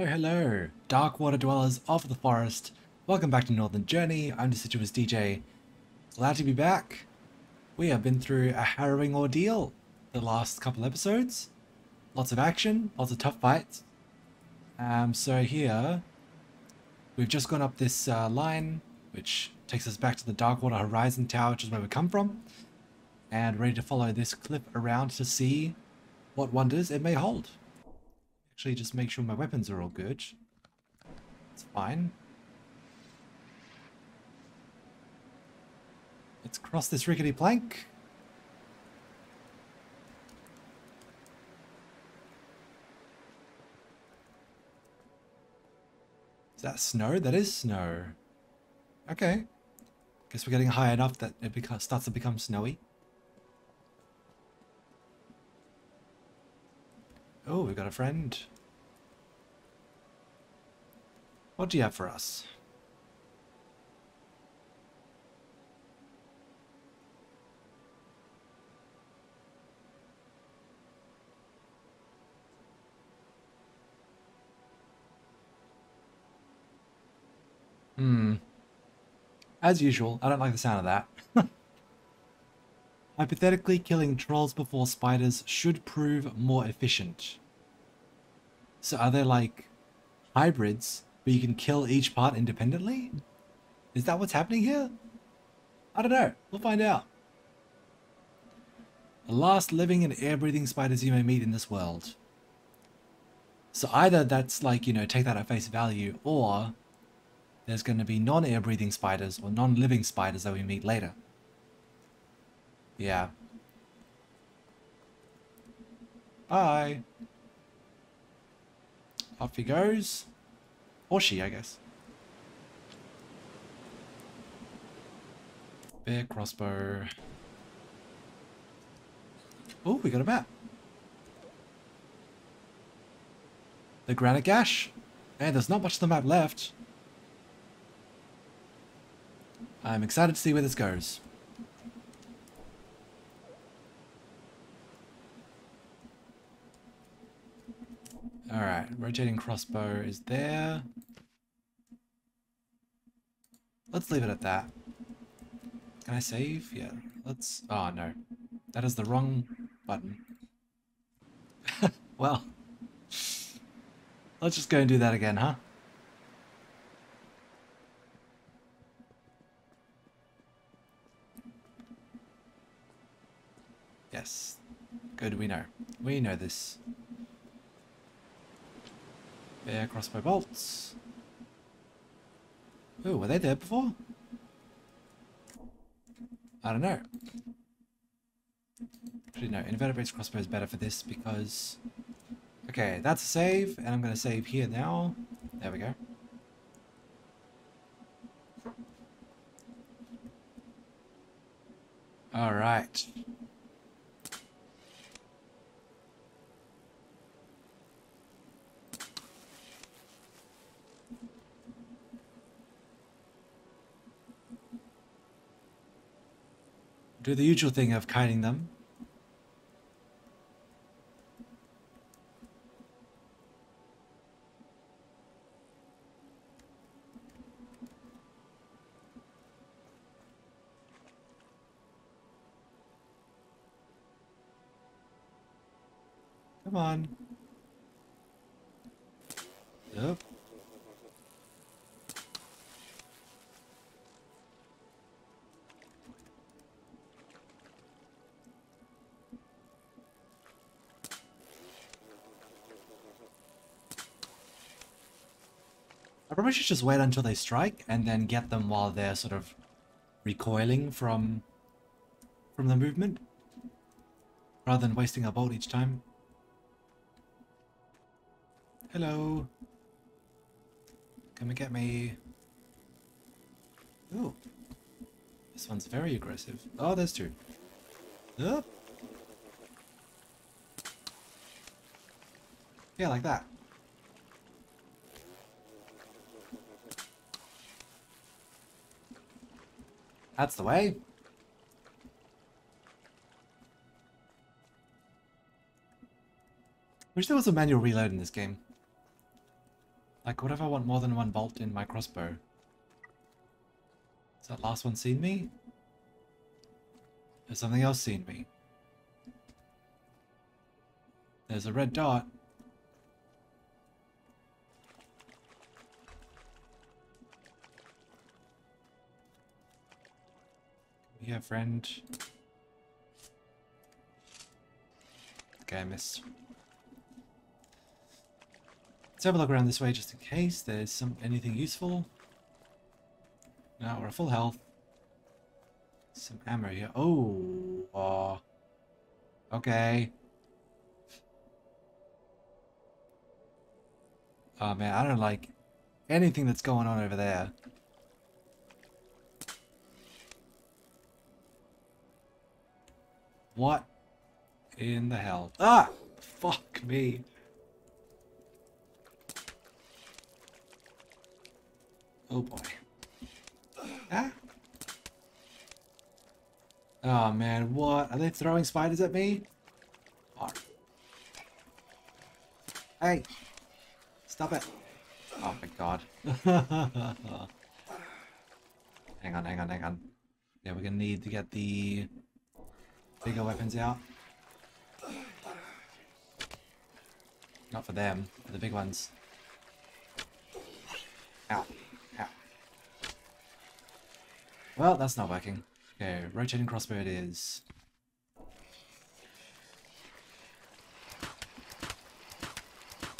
Oh, hello, dark water dwellers of the forest. Welcome back to Northern Journey. I'm Deciduous DJ. Glad to be back. We have been through a harrowing ordeal the last couple episodes. Lots of action, lots of tough fights. Um, so here, we've just gone up this uh, line, which takes us back to the Darkwater Horizon Tower, which is where we come from. And ready to follow this cliff around to see what wonders it may hold. Actually, just make sure my weapons are all good. It's fine. Let's cross this rickety plank. Is that snow? That is snow. Okay. Guess we're getting high enough that it starts to become snowy. Oh, we've got a friend. What do you have for us? Hmm. As usual, I don't like the sound of that. Hypothetically, killing trolls before spiders should prove more efficient. So are there like hybrids where you can kill each part independently? Is that what's happening here? I don't know. We'll find out. The last living and air-breathing spiders you may meet in this world. So either that's like, you know, take that at face value, or there's going to be non-air breathing spiders or non-living spiders that we meet later. Yeah. Bye. Off he goes. Or she, I guess. Bear crossbow. Oh, we got a map. The Granite Gash. And there's not much of the map left. I'm excited to see where this goes. Alright, rotating crossbow is there. Let's leave it at that. Can I save? Yeah, let's... Oh, no. That is the wrong button. well, let's just go and do that again, huh? Yes. Good, we know. We know this. Bear crossbow bolts. Oh, were they there before? I don't know. Actually, no. Invertebrates crossbow is better for this because... Okay, that's a save, and I'm going to save here now. There we go. Alright. Do the usual thing of kiting them. Probably should just wait until they strike and then get them while they're sort of recoiling from from the movement rather than wasting a bolt each time. Hello. Come and get me. Ooh. This one's very aggressive. Oh, there's two. Oh. Yeah, like that. That's the way. Wish there was a manual reload in this game. Like, what if I want more than one bolt in my crossbow? Has that last one seen me? Has something else seen me? There's a red dot. Yeah, friend. Okay, I missed. Let's have a look around this way just in case there's some anything useful. Now we're at full health. Some ammo here. Oh, uh, okay. Oh man, I don't like anything that's going on over there. What in the hell? Ah! Fuck me. Oh boy. Ah! Oh man, what? Are they throwing spiders at me? Oh. Hey! Stop it! Oh my god. hang on, hang on, hang on. Yeah, we're gonna need to get the bigger weapons out. Not for them, for the big ones. Ow. Ow. Well, that's not working. Okay, rotating crossbow it is.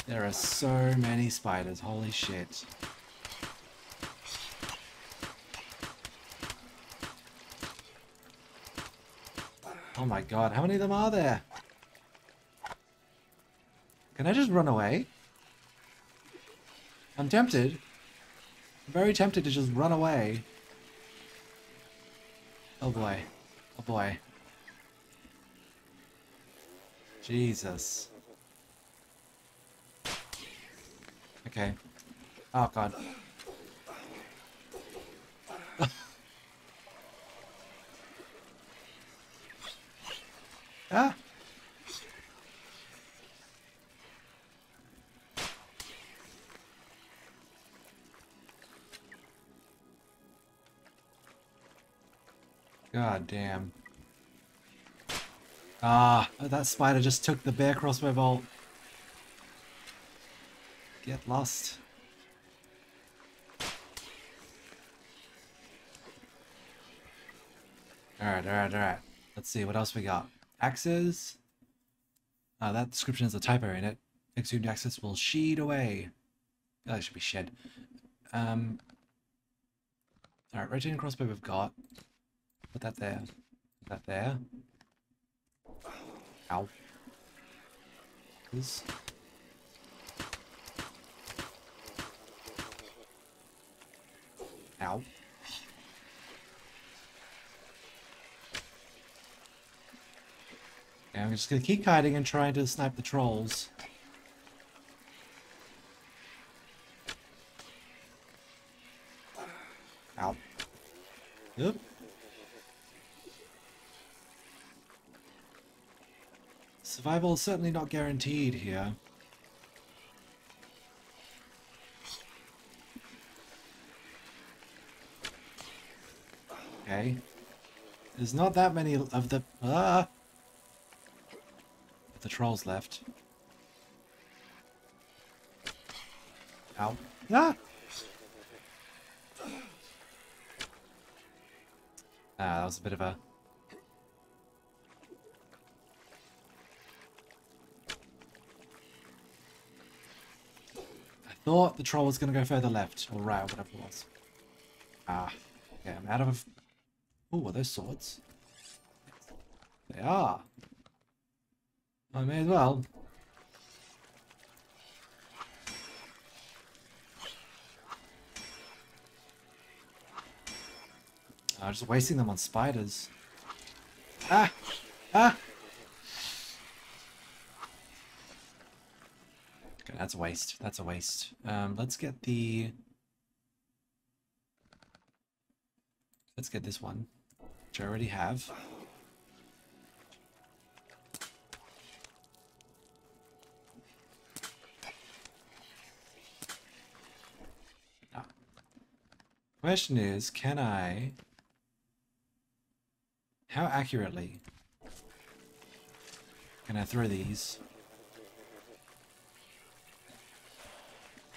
There are so many spiders, holy shit. Oh my god, how many of them are there? Can I just run away? I'm tempted. I'm very tempted to just run away. Oh boy. Oh boy. Jesus. Okay. Oh god. Damn. Ah, that spider just took the bear crossbow bolt. Get lost. Alright, alright, alright. Let's see, what else we got? Axes? Uh, that description has a typo in it. Exhumed axes will shed away. Oh, that should be shed. Um, Alright, rotating crossbow we've got. Put that there. Put that there. Ow. This. Ow. Okay, I'm just gonna keep hiding and trying to snipe the trolls. Ow. Yep. Survival is certainly not guaranteed here. Okay. There's not that many of the... Ah! The trolls left. Ow. Ah! Ah, that was a bit of a... thought the troll was going to go further left, or right, or whatever it was. Ah. Okay, I'm out of Oh, are those swords? They are. I may as well. I'm just wasting them on spiders. Ah! Ah! That's a waste. That's a waste. Um, let's get the... Let's get this one which I already have. Question is, can I... How accurately can I throw these?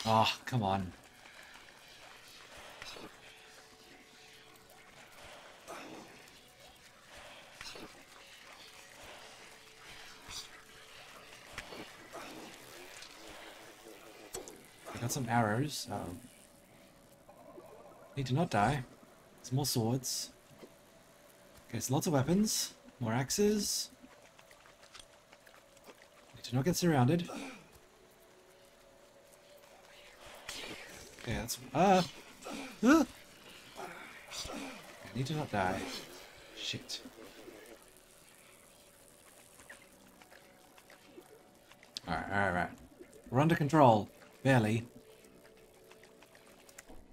Oh, come on. I got some arrows. Need to not die. Some more swords. Okay, so lots of weapons. More axes. Need to not get surrounded. Okay, that's... Ah! ah! I need to not die. Shit. Alright, alright, alright. We're under control. Barely.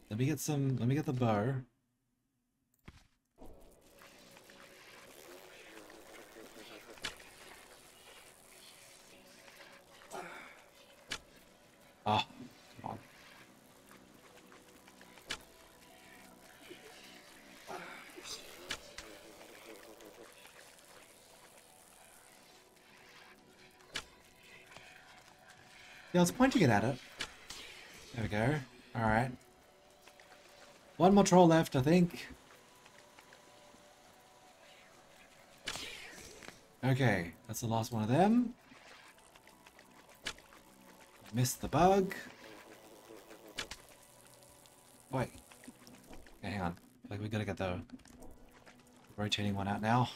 Let me get some, let me get the bow. Ah, come on. Yeah, I was pointing it at it. There we go. Alright. One more troll left, I think. Okay, that's the last one of them. Missed the bug. Wait. Okay, hang on. Like we gotta get the rotating one out now.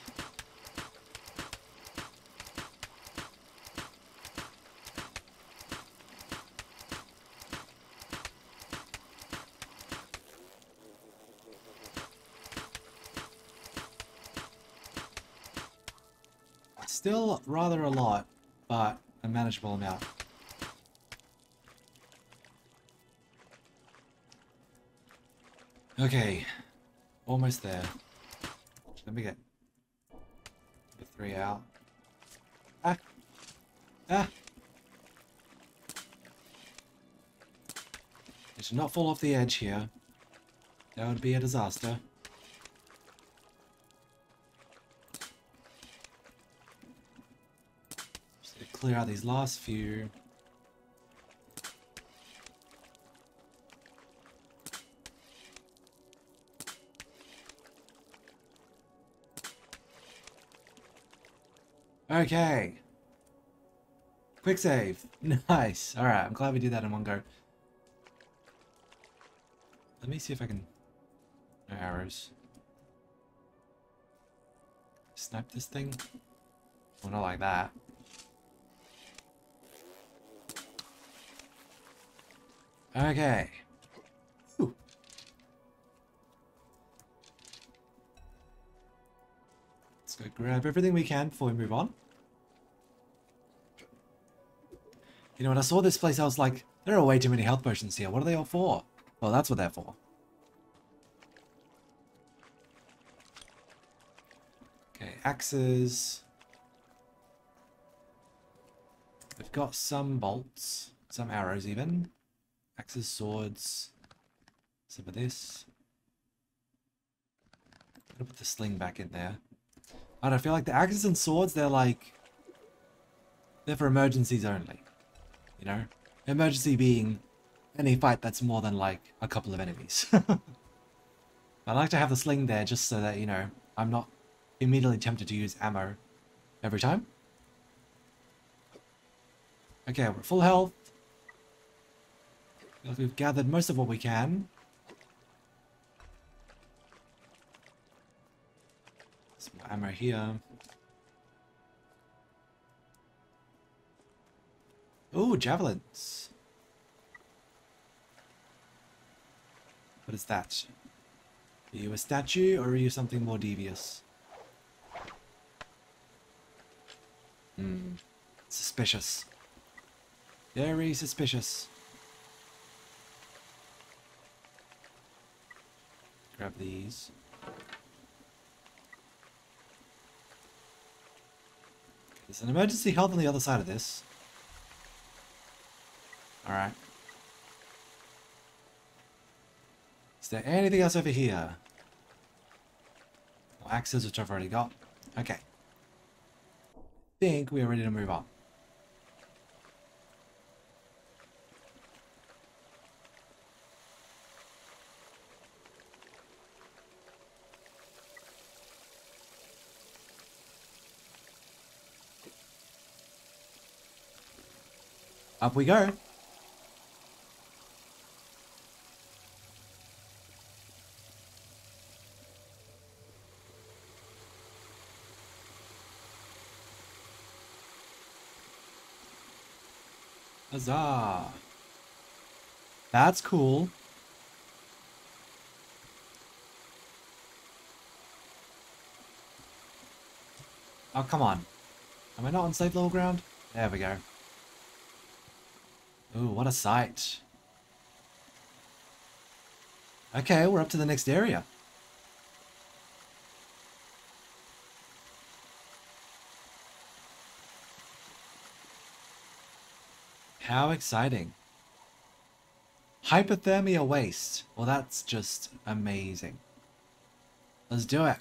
Rather a lot, but a manageable amount. Okay, almost there. Let me get the three out. Ah! Ah! It should not fall off the edge here. That would be a disaster. Clear out these last few. Okay. Quick save. Nice. Alright, I'm glad we did that in one go. Let me see if I can... No arrows. Snipe this thing? Well, not like that. Okay. Whew. Let's go grab everything we can before we move on. You know, when I saw this place, I was like, there are way too many health potions here. What are they all for? Well, that's what they're for. Okay, axes. We've got some bolts, some arrows even. Axes, swords, some of this. Gonna put the sling back in there. I don't feel like the axes and swords, they're like... They're for emergencies only. You know? Emergency being any fight that's more than like a couple of enemies. I like to have the sling there just so that, you know, I'm not immediately tempted to use ammo every time. Okay, we're full health. We've gathered most of what we can. Some ammo here. Oh, javelins. What is that? Are you a statue or are you something more devious? Hmm. Suspicious. Very suspicious. Grab these. There's an emergency health on the other side of this. Alright. Is there anything else over here? Well, axes, which I've already got. Okay. think we are ready to move on. Up we go. Huzzah! That's cool. Oh, come on. Am I not on safe level ground? There we go. Ooh, what a sight. Okay, we're up to the next area. How exciting. Hypothermia waste. Well, that's just amazing. Let's do it.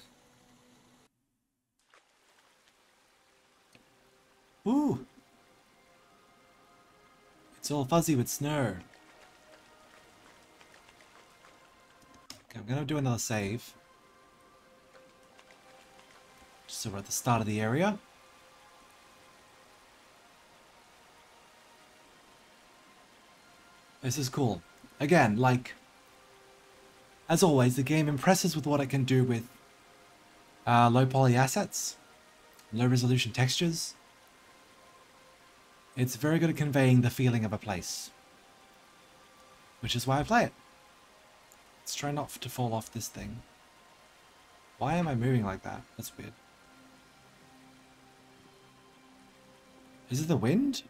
Ooh. It's all fuzzy with snow. Okay, I'm gonna do another save. Just so we're at the start of the area. This is cool. Again, like, as always, the game impresses with what it can do with uh, low poly assets, low resolution textures. It's very good at conveying the feeling of a place, which is why I play it. Let's try not to fall off this thing. Why am I moving like that? That's weird. Is it the wind?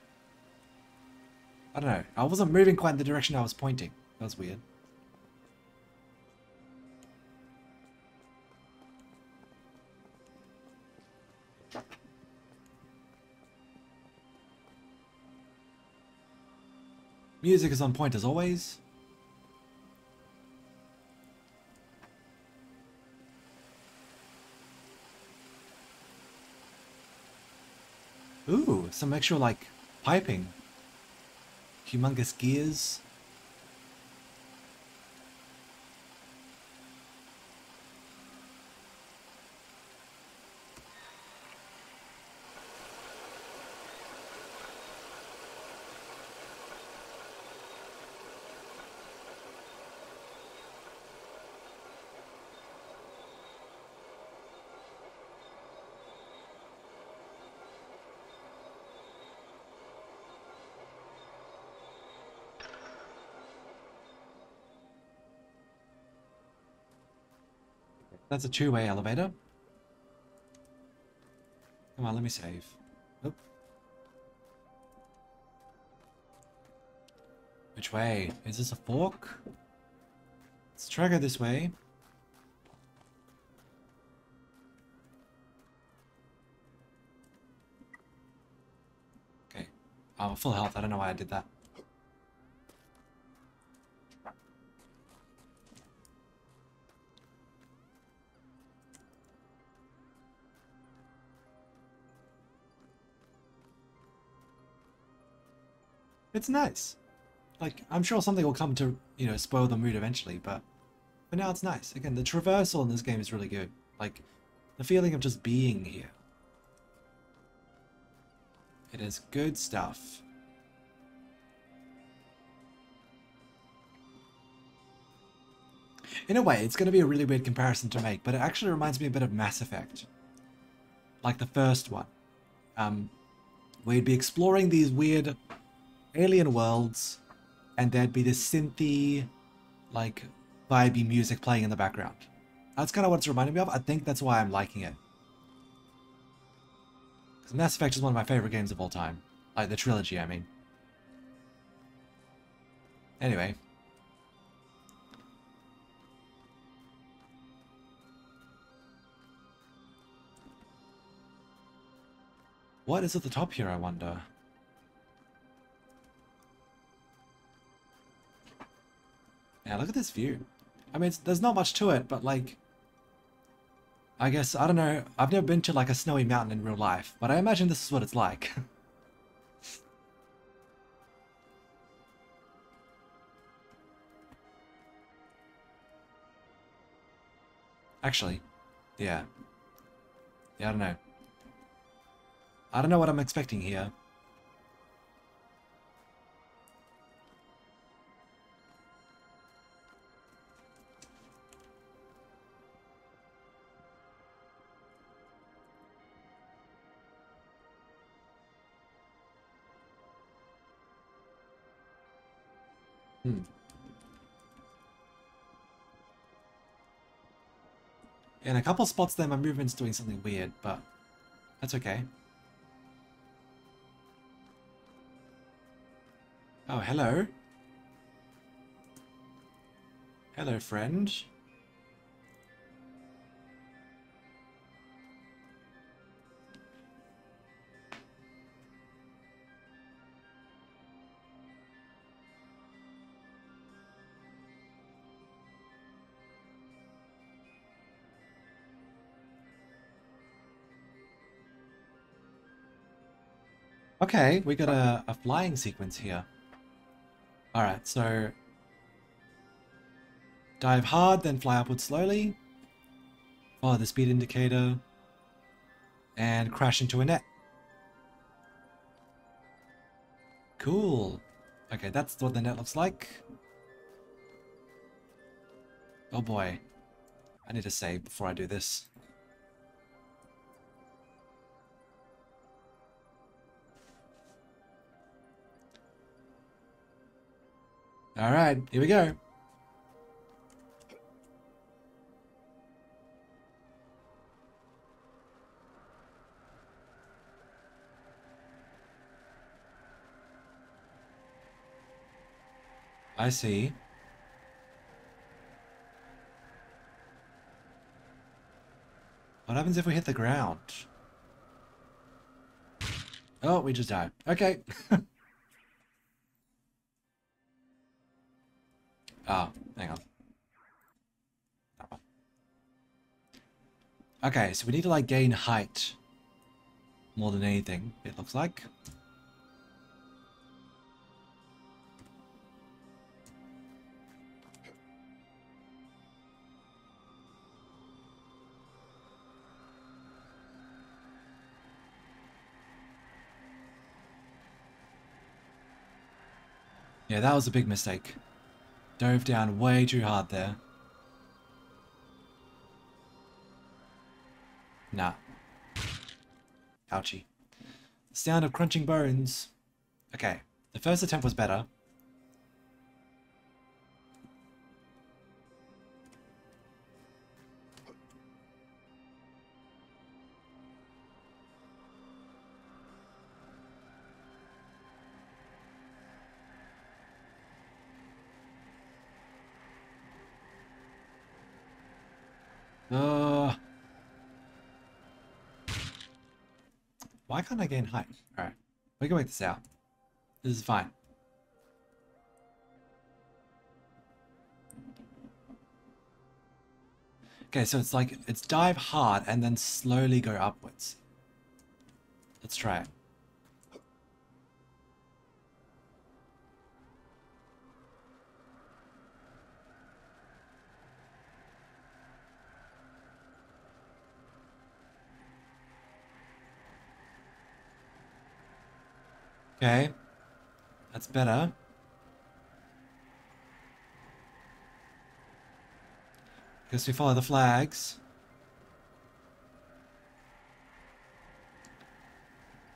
I don't know. I wasn't moving quite in the direction I was pointing. That was weird. Music is on point as always. Ooh, some actual like piping humongous gears. That's a two-way elevator. Come on, let me save. Oop. Which way? Is this a fork? Let's try this way. Okay. Oh, full health. I don't know why I did that. It's nice. Like, I'm sure something will come to, you know, spoil the mood eventually, but for now it's nice. Again, the traversal in this game is really good. Like, the feeling of just being here. It is good stuff. In a way, it's going to be a really weird comparison to make, but it actually reminds me a bit of Mass Effect. Like the first one. Um, where you'd be exploring these weird alien worlds, and there'd be this synthy, like, vibey music playing in the background. That's kind of what it's reminding me of. I think that's why I'm liking it. Because Mass Effect is one of my favorite games of all time. Like, the trilogy, I mean. Anyway. What is at the top here, I wonder? Yeah, look at this view. I mean, there's not much to it, but like, I guess, I don't know, I've never been to like a snowy mountain in real life, but I imagine this is what it's like. Actually, yeah. Yeah, I don't know. I don't know what I'm expecting here. In a couple spots there, my movement's doing something weird, but that's okay. Oh, hello. Hello, friend. Okay, we got a, a flying sequence here. Alright, so... Dive hard, then fly upward slowly. Follow the speed indicator. And crash into a net. Cool. Okay, that's what the net looks like. Oh boy. I need to save before I do this. Alright, here we go. I see. What happens if we hit the ground? Oh, we just died. Okay. Okay, so we need to like gain height more than anything, it looks like. Yeah, that was a big mistake. Dove down way too hard there. Nah. Ouchie. The sound of crunching bones. Okay, the first attempt was better. Uh, why can't I gain height? Alright, we can wait this out. This is fine. Okay, so it's like, it's dive hard and then slowly go upwards. Let's try it. Okay. That's better. Guess we follow the flags.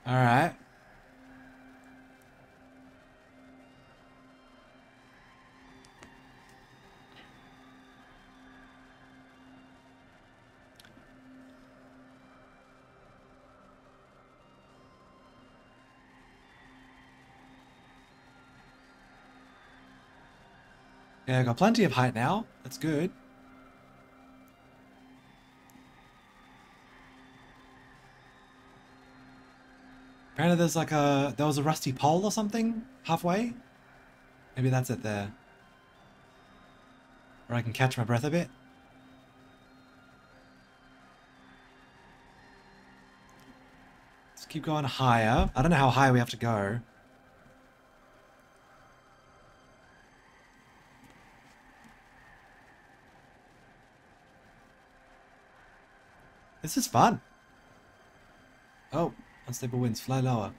Alright. Yeah, I got plenty of height now. That's good. Apparently there's like a... There was a rusty pole or something halfway? Maybe that's it there. Where I can catch my breath a bit. Let's keep going higher. I don't know how high we have to go. This is fun. Oh, unstable winds, fly lower.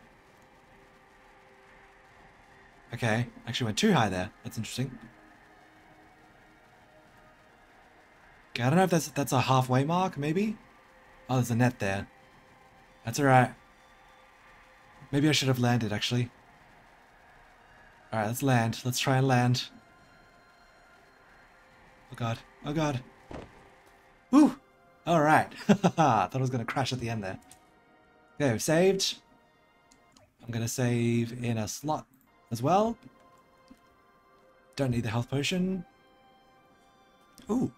Okay, actually went too high there. That's interesting. Okay, I don't know if that's that's a halfway mark, maybe? Oh, there's a net there. That's alright. Maybe I should have landed, actually. Alright, let's land. Let's try and land. Oh god. Oh god. Woo! Alright. Thought I was going to crash at the end there. Okay, we've saved. I'm going to save in a slot as well. Don't need the health potion. Ooh.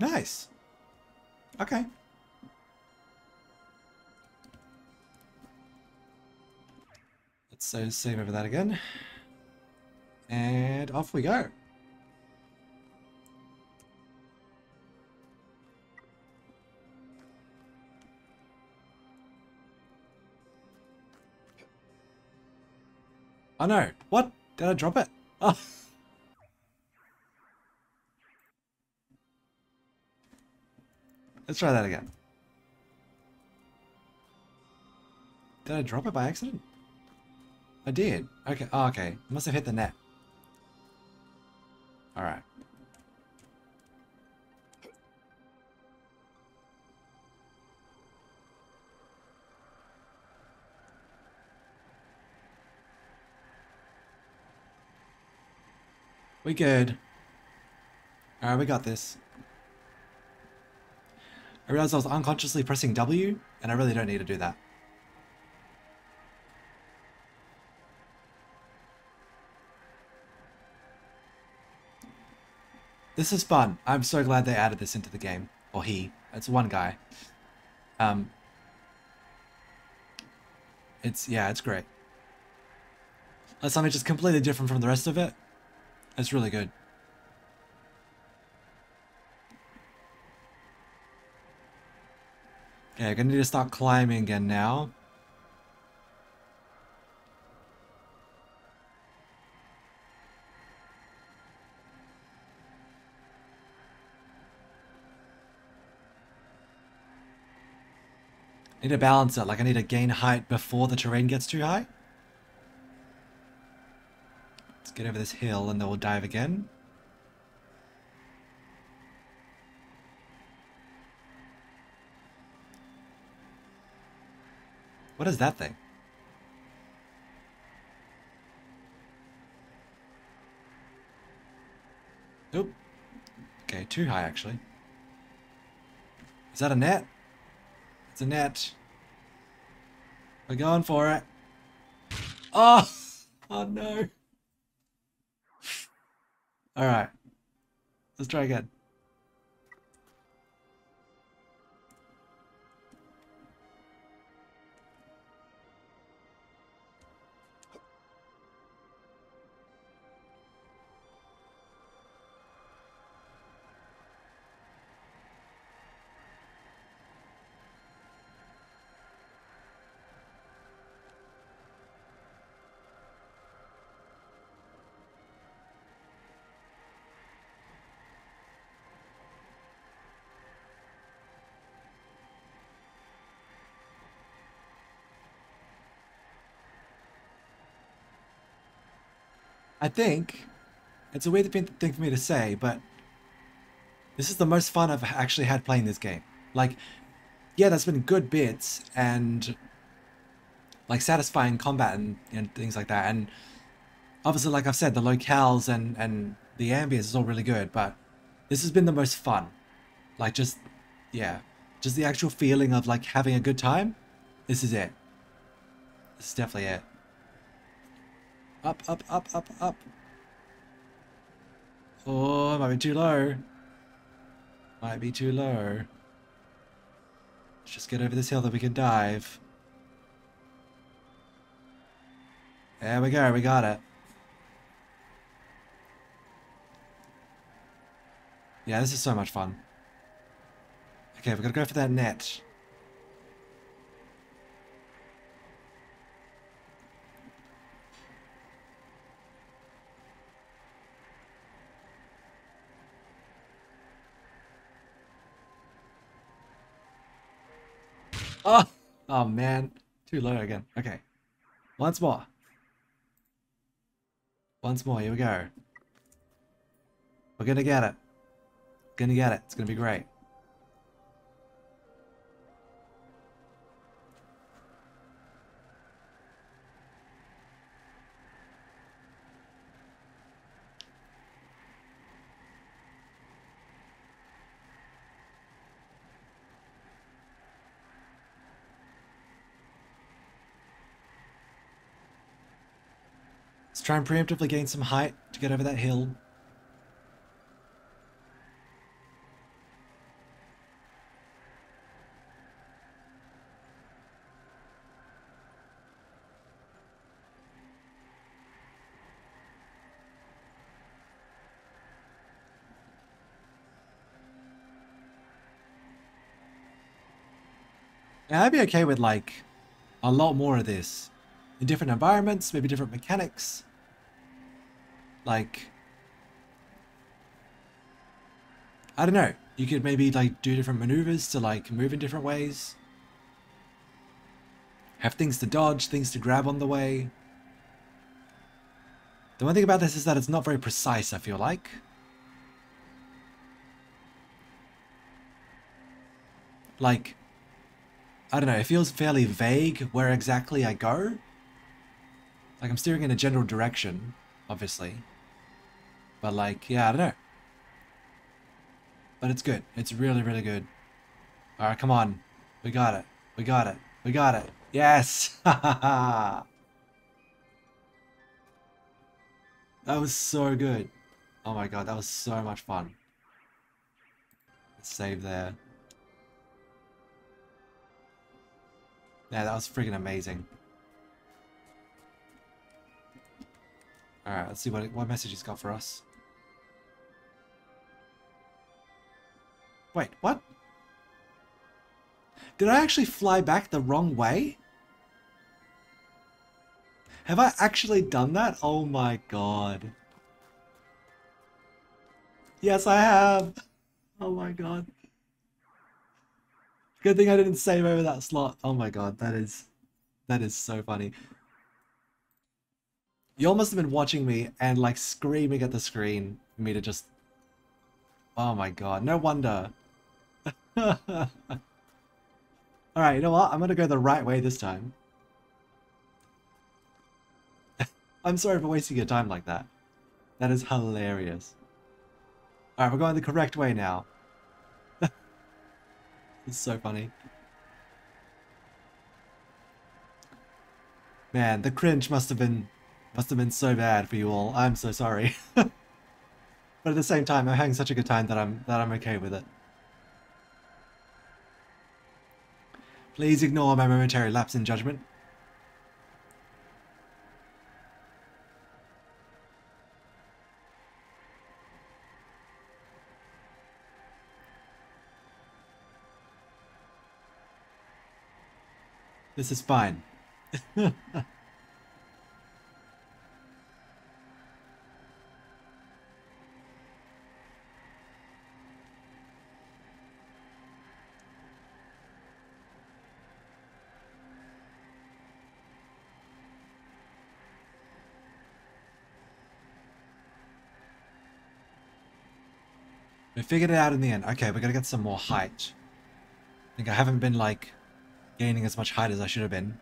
Nice. Okay. Let's save over that again. And off we go. Oh no. What? Did I drop it? Oh. Let's try that again. Did I drop it by accident? I did. Okay. Oh, okay. Must have hit the net. Alright. We good. Alright, we got this. I realized I was unconsciously pressing W, and I really don't need to do that. This is fun. I'm so glad they added this into the game. Or he. It's one guy. Um, it's, yeah, it's great. That's something just completely different from the rest of it. It's really good. Okay, I'm gonna need to start climbing again now. I need to balance it, like I need to gain height before the terrain gets too high. Let's get over this hill and then we'll dive again. What is that thing? Oop. Okay, too high actually. Is that a net? It's a net. We're going for it. Oh! Oh no. Alright. Let's try again. I think it's a weird thing for me to say, but this is the most fun I've actually had playing this game. Like, yeah, there's been good bits and like satisfying combat and, and things like that. And obviously, like I've said, the locales and, and the ambience is all really good, but this has been the most fun. Like, just, yeah, just the actual feeling of like having a good time. This is it. This is definitely it. Up, up, up, up, up. Oh, might be too low. Might be too low. Let's just get over this hill that we can dive. There we go, we got it. Yeah, this is so much fun. Okay, we're gonna go for that net. Oh, oh man, too low again. Okay, once more. Once more, here we go. We're gonna get it. Gonna get it. It's gonna be great. Try and preemptively gain some height to get over that hill. Yeah, I'd be okay with like a lot more of this. In different environments, maybe different mechanics. Like I don't know. You could maybe like do different maneuvers to like move in different ways. Have things to dodge, things to grab on the way. The one thing about this is that it's not very precise, I feel like. Like, I don't know, it feels fairly vague where exactly I go. Like, I'm steering in a general direction, obviously. But, like, yeah, I don't know. But it's good. It's really, really good. Alright, come on. We got it. We got it. We got it. Yes! that was so good. Oh my god, that was so much fun. Let's save there. Yeah, that was freaking amazing. Alright, let's see what, what message he's got for us. Wait, what? Did I actually fly back the wrong way? Have I actually done that? Oh my god. Yes, I have. Oh my god. Good thing I didn't save over that slot. Oh my god, that is that is so funny. You all must have been watching me and like screaming at the screen for me to just Oh my god, no wonder. Alright, you know what? I'm gonna go the right way this time. I'm sorry for wasting your time like that. That is hilarious. Alright, we're going the correct way now. it's so funny. Man, the cringe must have been must have been so bad for you all. I'm so sorry. but at the same time, I'm having such a good time that I'm that I'm okay with it. Please ignore my momentary lapse in judgment. This is fine. figured it out in the end. Okay, we're gonna get some more height. I think I haven't been, like, gaining as much height as I should have been.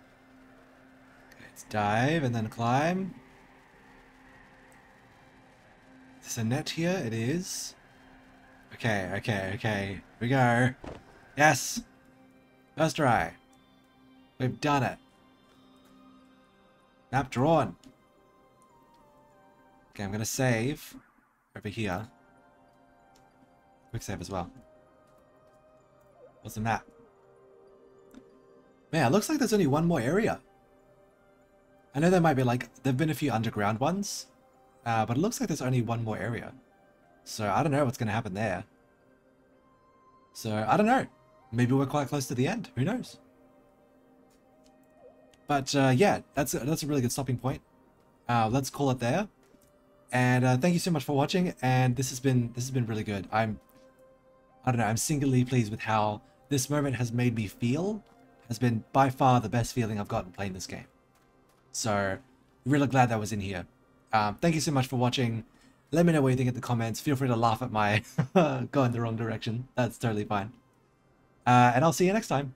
Okay, let's dive and then climb. Is a net here? It is. Okay, okay, okay. Here we go. Yes! First try. We've done it. Map drawn. Okay, I'm gonna save over here. Quick save as well. What's the map? Man, it looks like there's only one more area. I know there might be like, there've been a few underground ones, uh, but it looks like there's only one more area. So I don't know what's going to happen there. So I don't know. Maybe we're quite close to the end. Who knows? But uh, yeah, that's a, that's a really good stopping point. Uh, let's call it there. And uh, thank you so much for watching. And this has been this has been really good. I'm I don't know. I'm singularly pleased with how this moment has made me feel. Has been by far the best feeling I've gotten playing this game. So really glad that was in here. Um, thank you so much for watching. Let me know what you think in the comments. Feel free to laugh at my going the wrong direction. That's totally fine. Uh, and I'll see you next time.